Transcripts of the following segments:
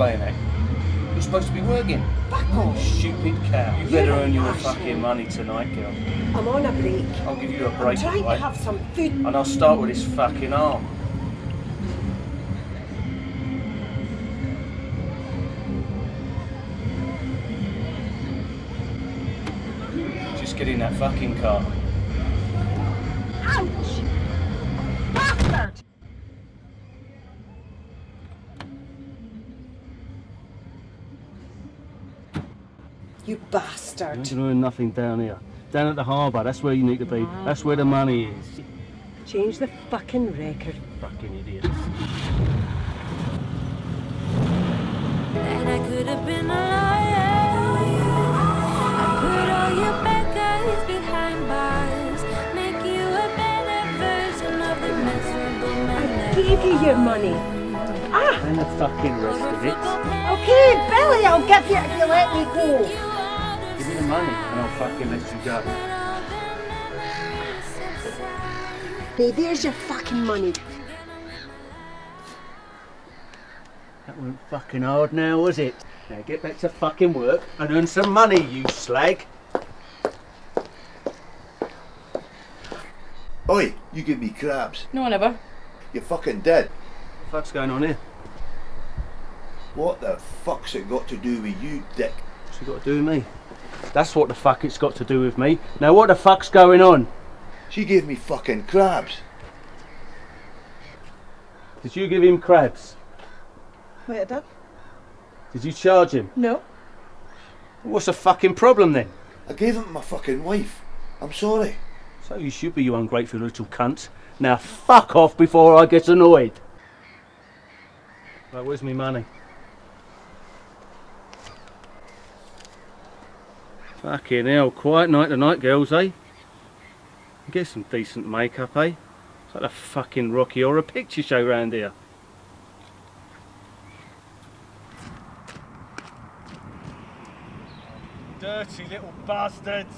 playing act. You're supposed to be working. Fuck off. Stupid cow. You better earn your fucking money tonight, girl. I'm on a break. I'll give you a I'm break, trying right? to have some food. And I'll start with his fucking arm. Just get in that fucking car. Ouch! You bastard. You're doing nothing down here. Down at the harbour, that's where you need to be. That's where the money is. Change the fucking record. Fucking idiots. And I could have been a liar. I put all your bad guys behind bars. Make you a better version of the miserable man that Gave you your money. Ah! And the fucking rest of it. Okay, Billy, I'll give you if you let me go. Give me the money and I'll fucking let you go. Hey, there's your fucking money. That weren't fucking hard now, was it? Now get back to fucking work and earn some money, you slag. Oi, you give me crabs. No, never. You're fucking dead. What the fuck's going on here? What the fuck's it got to do with you, dick? What's it got to do with me? That's what the fuck it's got to do with me. Now what the fuck's going on? She gave me fucking crabs. Did you give him crabs? Wait a minute. Did you charge him? No. What's the fucking problem then? I gave him my fucking wife. I'm sorry. So you should be, you ungrateful little cunt. Now fuck off before I get annoyed. Right, where's my money? Fucking hell, quiet night tonight, girls, eh? Get some decent makeup, eh? It's like a fucking Rocky Horror Picture Show round here. Dirty little bastards!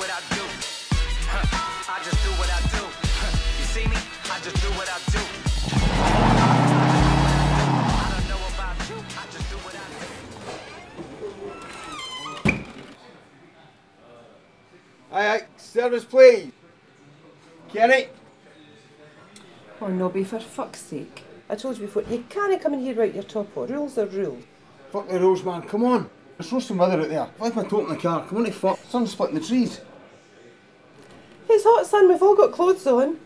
What I do. Huh. I just do what I do. Huh. You see me? I just do what I do. I don't know about you. I just do what I do. Aye, aye, service please. Kenny? Oh, Nobby, for fuck's sake. I told you before, you can't come in here without your top on. Rules are rules. Fuck the rules, man, come on. There's no some weather out there. Why my top in the car? Come on, to fuck. Sun's splitting the trees. It's hot, son. We've all got clothes on.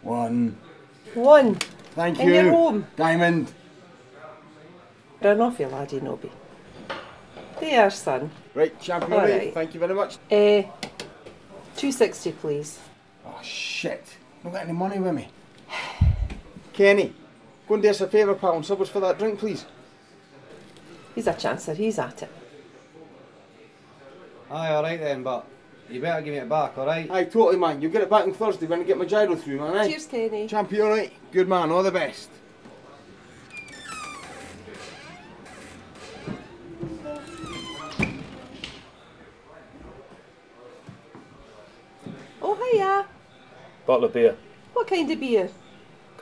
One. One. Thank In you. your home. Diamond. Run off, you laddie, Nobby. There, son. Right, champion All right. Thank you very much. Eh, 260, please. Oh, shit. Not got any money with me. Kenny, go and do us a favour, pal, and sub us for that drink, please. He's a chancer, he's at it. Aye, alright then, but you better give me it back, alright? Aye, totally, man. You'll get it back on Thursday when I get my giro through, man, aye? Cheers, Kenny. Champion, right? Good man, all the best. Oh, hiya. Bottle of beer. What kind of beer?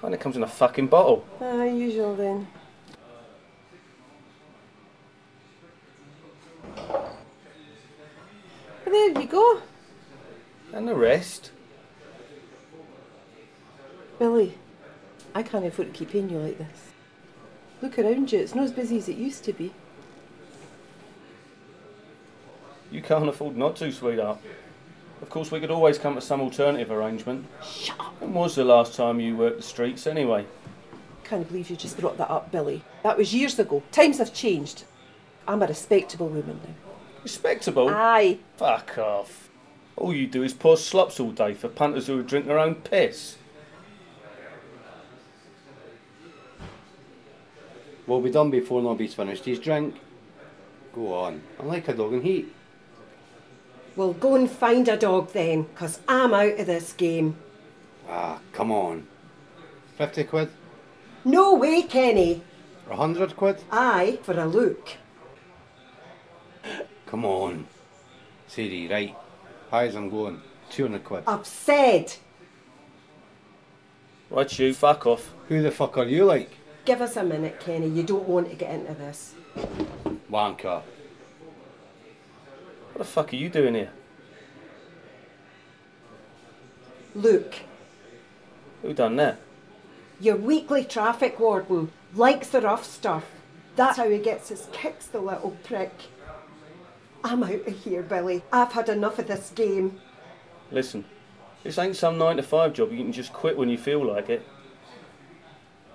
Kinda comes in a fucking bottle. Ah, usual then. There you go. And the rest. Billy, I can't afford to keep paying you like this. Look around you, it's not as busy as it used to be. You can't afford not to, sweetheart. Of course, we could always come to some alternative arrangement. Shut up. When was the last time you worked the streets anyway? Can't believe you just brought that up, Billy. That was years ago. Times have changed. I'm a respectable woman now. Respectable? Aye. Fuck off. All you do is pour slops all day for punters who drink their own piss. We'll be done before Nobby's finished his drink. Go on. I'm like a dog in heat. Well, go and find a dog then, 'cause I'm out of this game. Ah, come on. 50 quid? No way, Kenny. A 100 quid? Aye, for a look. Come on. Sadie, right. High as I'm going. 200 quid. I've said, Right, you, fuck off. Who the fuck are you like? Give us a minute, Kenny. You don't want to get into this. Wanker. What the fuck are you doing here? Look, Who done that? your weekly traffic warden likes the rough stuff. That's how he gets his kicks, the little prick. I'm out of here, Billy. I've had enough of this game. Listen, this ain't some 9 to 5 job you can just quit when you feel like it.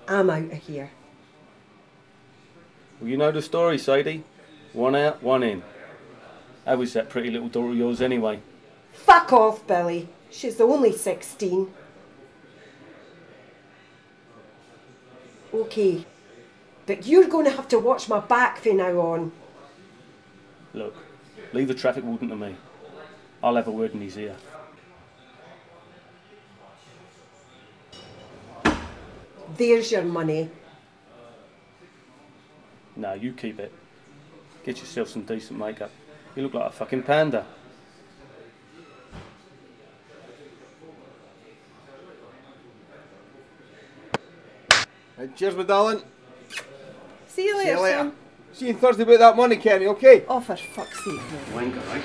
I'm out of here. Well, you know the story, Sadie. One out, one in. How is that pretty little daughter of yours anyway? Fuck off, Billy. She's only 16. Okay, but you're going to have to watch my back from now on. Look, leave the traffic warden to me. I'll have a word in his ear. There's your money. No, you keep it. Get yourself some decent makeup. You look like a fucking panda. Right, cheers, my darling. See you See later, you later. son. See you on Thursday about that money, Kenny, okay? Oh, for fuck's sake. no. Wanker, right?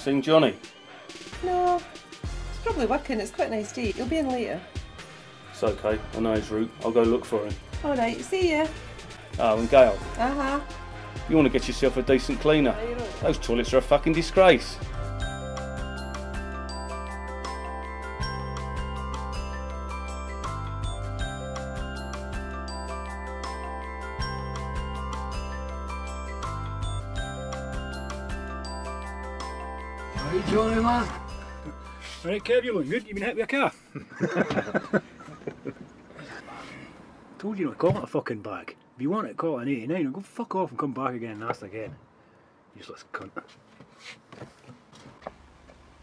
Seen Johnny? No, he's probably working. It's quite a nice day. He'll be in later. It's okay. I know his route. I'll go look for him. All right, see ya. Oh, and Gail, Uh huh. you want to get yourself a decent cleaner. Those toilets are a fucking disgrace. Right, Johnny, man. Right, Kev, you look good. You been hit with a car? Told you not to call it a fucking bag. If you want it, call it an 89 go fuck off and come back again and ask again. Useless cunt.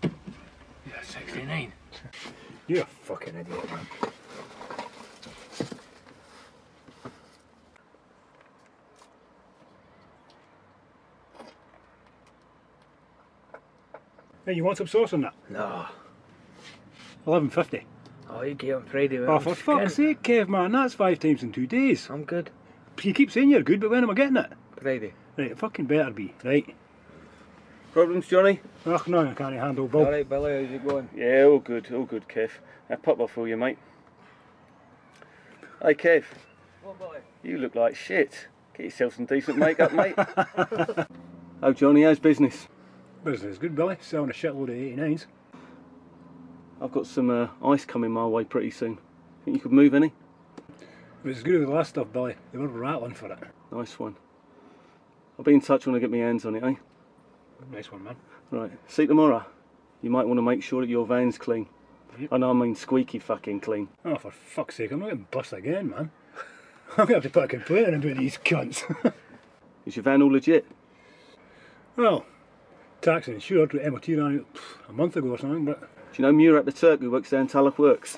Yeah, 69. You're a fucking idiot, man. Hey, you want some sauce on that? No. 11.50. Oh, you get on Friday. Oh, for fuck's sake, Kev, man, that's five times in two days. I'm good. You keep saying you're good, but when am I getting it? Friday. Right, it fucking better be, right? Problems, Johnny? Ugh, no, I can't handle Bill. Alright, Billy, how's it going? Yeah, all good, all good, Kev. Now pop off for you, mate. Hey, Kev. What, Billy? You look like shit. Get yourself some decent makeup, mate. oh, Johnny, how's business? Business good, Billy. Selling a shitload of 89s. I've got some uh, ice coming my way pretty soon. Think you could move any? It was as good as the last stuff, Billy. They were rattling for it. Nice one. I'll be in touch when I get my hands on it, eh? Nice one, man. Right. See you tomorrow. You might want to make sure that your van's clean. Yep. I know I mean squeaky fucking clean. Oh, for fuck's sake, I'm not getting bust again, man. I'm going to have to put a complaint in with these cunts. Is your van all legit? well, tax and insured, MOT ran out a month ago or something, but Do you know Murat the Turk who works down Tulloch Works?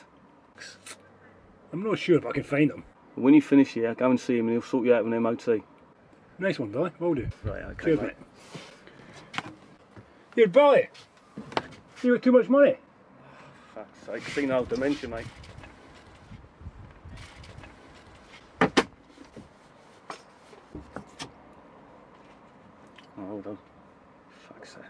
I'm not sure, but I can find him. When you finish here, go and see him and he'll sort you out with an MOT. Nice one, Billy. Will do. Right, okay. Cheers, mate. mate. Here, Billy. You got too much money. Fuck's sake, senile dementia, mate. Oh, hold on. Fuck's sake.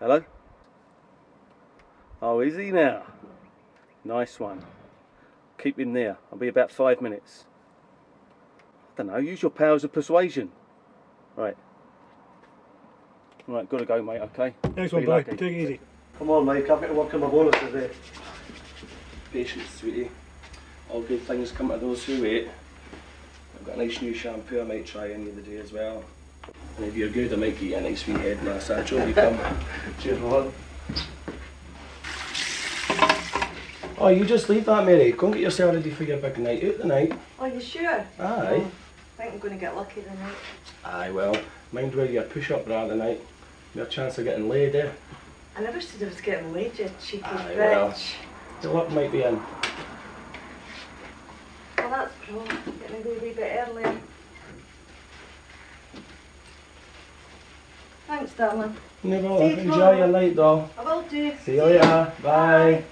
Hello? Is he now? Nice one. Keep him there. I'll be about five minutes. I don't know, use your powers of persuasion. Right. Right, gotta go, mate, okay? Next one, Be lucky. Take it easy. Come on, Mike, I've got to work on my bonuses there. Patience, sweetie. All good things come to those who wait. I've got a nice new shampoo I might try any of the day as well. And if you're good, I might get you a nice wee head massage when you come. Cheers, man. Oh, you just leave that, Mary. Go and get yourself ready for your big night out tonight. Are you sure? Aye. I think I'm going to get lucky tonight. Aye, well, mind where your push-up bra tonight. Your chance of getting laid, eh? I never said I was getting laid, you cheeky Aye, bitch. well. Your luck might be in. Well, that's pro. Get me a wee bit earlier. Thanks, darling. Never See you Enjoy your night, doll. I will do. See you later. Bye.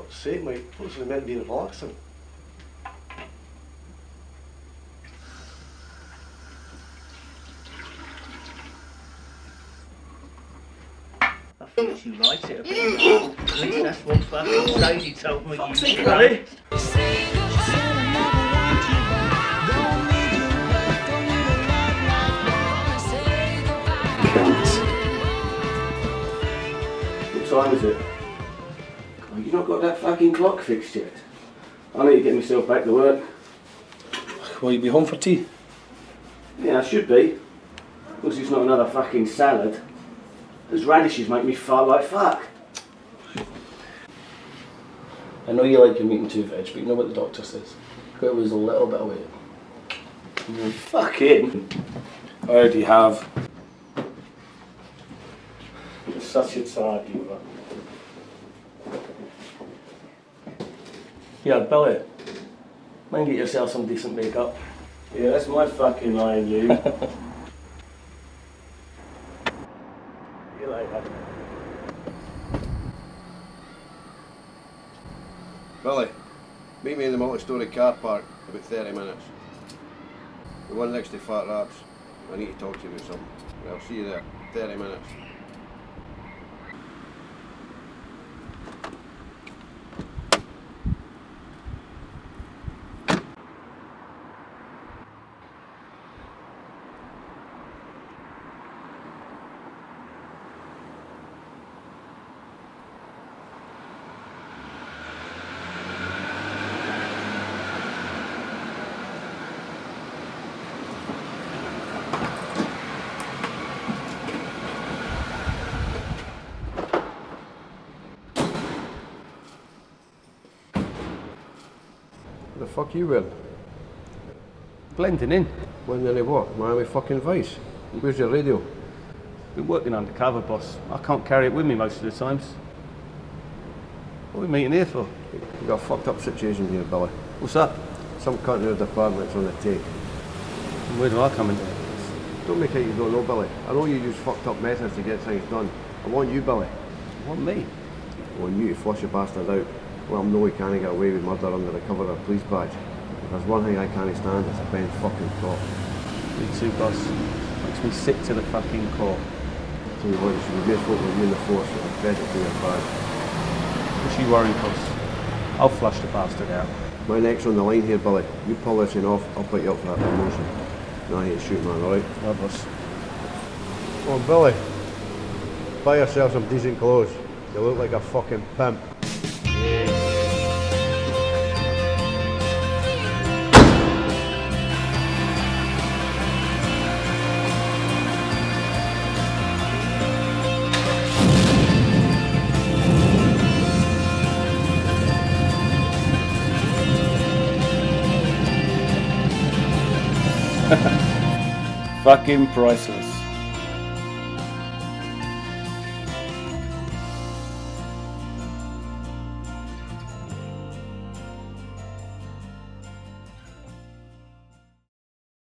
Fuck's sake, mate. What's it meant to be relaxing? I think you like it a bit. At least that's what fucking Sadie told me. Fuck's you sake, did. Billy. What time is it? Oh, you not got that fucking clock fixed yet? I need to get myself back to work. Will you be home for tea? Yeah, I should be. Of course, it's not another fucking salad. Those radishes make me fart like fuck. I know you like your meat and two veg, but you know what the doctor says. Got to lose a little bit of weight. Mm, fuck him. I already have. You're such a tired you are. Yeah, Billy. Mind get yourself some decent makeup. Yeah, that's my fucking line, you. See you later. Billy, meet me in the multi-storey car park in about 30 minutes. The one next to Fat Raps. I need to talk to you about something. I'll see you there. 30 minutes. Fuck you wearing? Blending in. Blending in what? Miami fucking Vice. Where's your radio? Been working undercover, boss. I can't carry it with me most of the times. What are we meeting here for? We've got a fucked up situation here, Billy. What's up? Some cunt in the department's on the take. Where do I come into Don't make it you don't know, Billy. I know you use fucked up methods to get things done. I want you, Billy. Want me? I want you to flush your bastard out. Well, I know he can't get away with murder under the cover of a police badge. If there's one thing I can't stand, it's a Ben fucking cop. Me too, boss. Makes me sick to the fucking core. Tell you what, you should be grateful to you in the force for the credit to your badge. What's you worrying, boss? I'll flush the bastard out. My neck's on the line here, Billy. You pull this thing off, I'll put you up for that promotion. Now I hate to shoot, man, alright? No, boss. Come on, Billy. Buy yourself some decent clothes. You look like a fucking pimp. Fucking priceless.